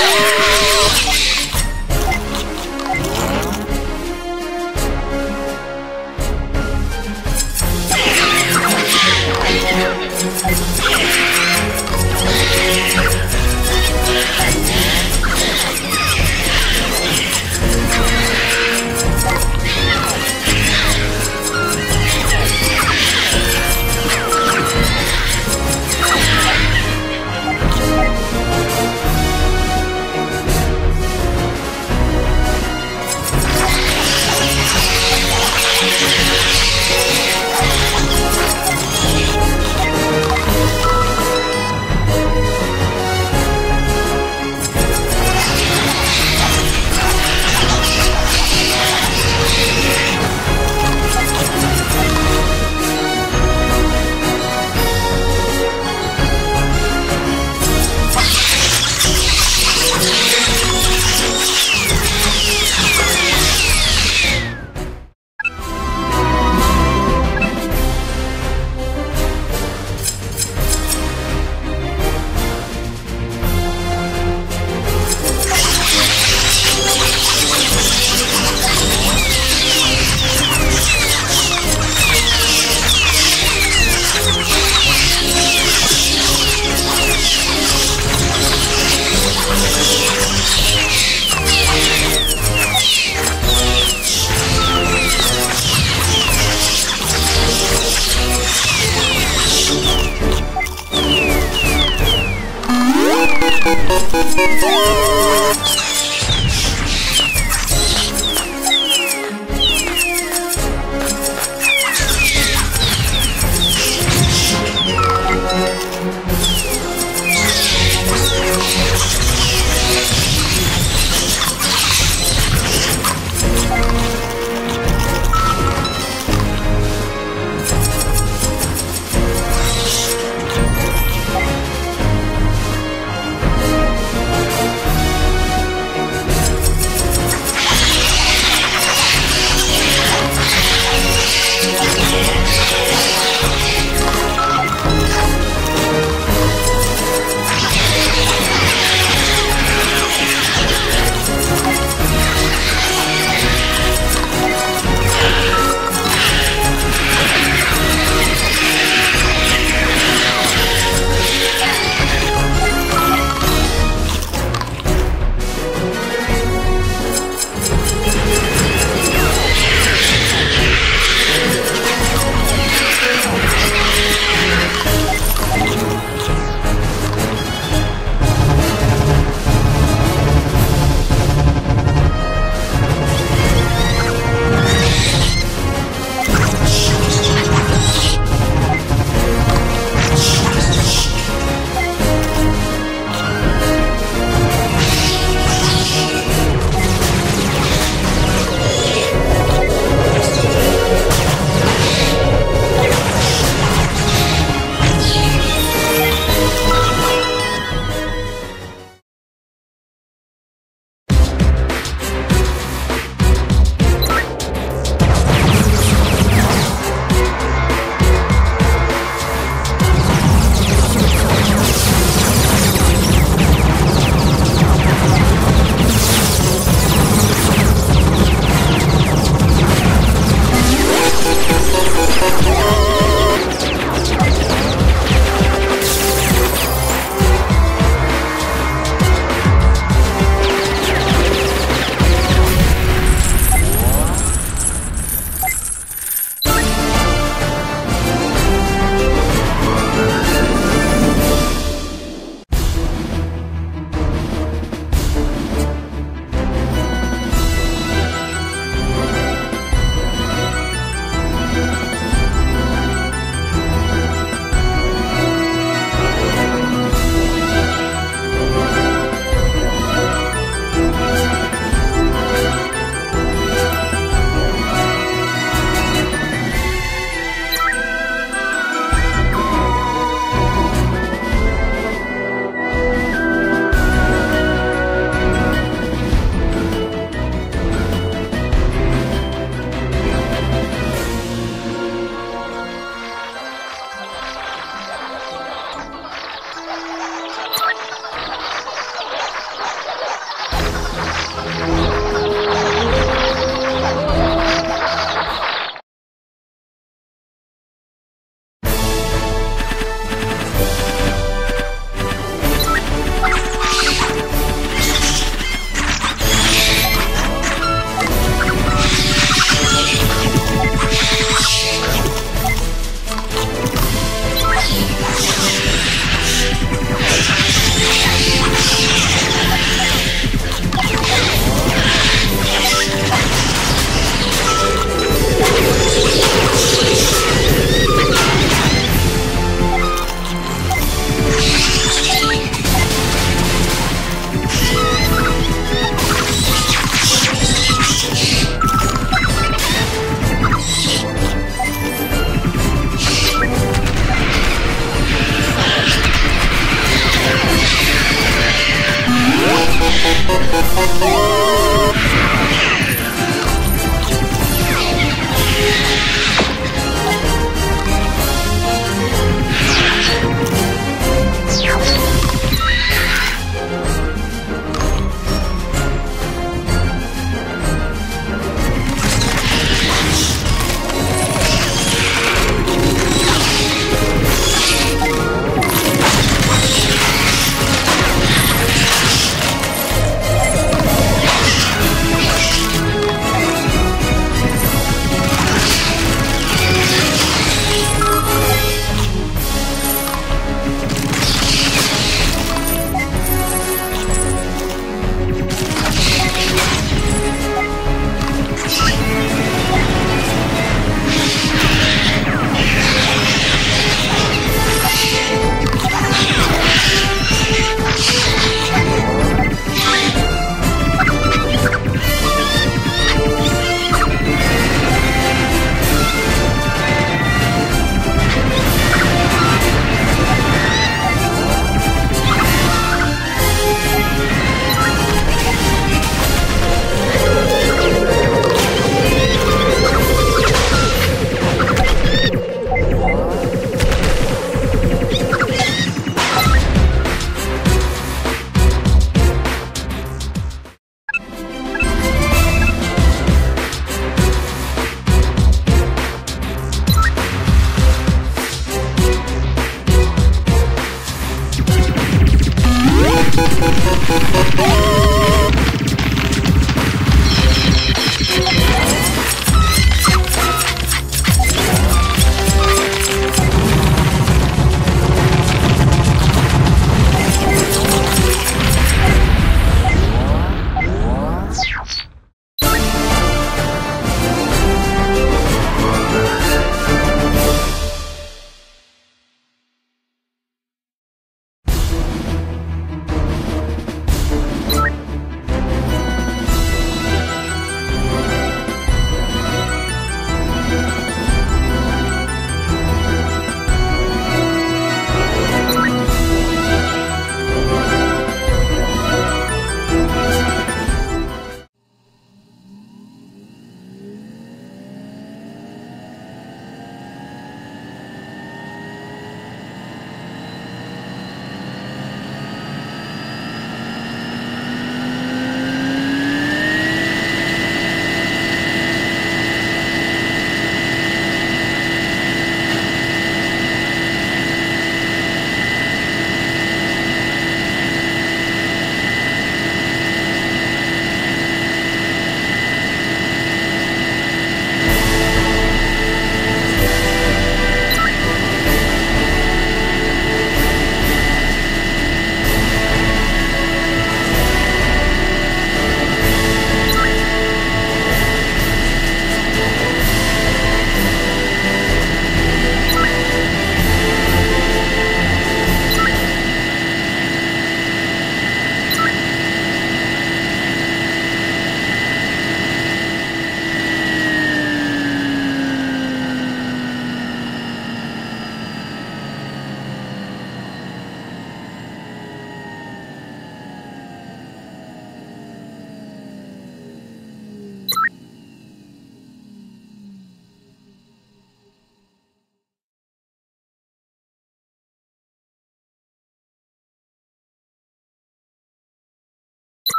Yeah.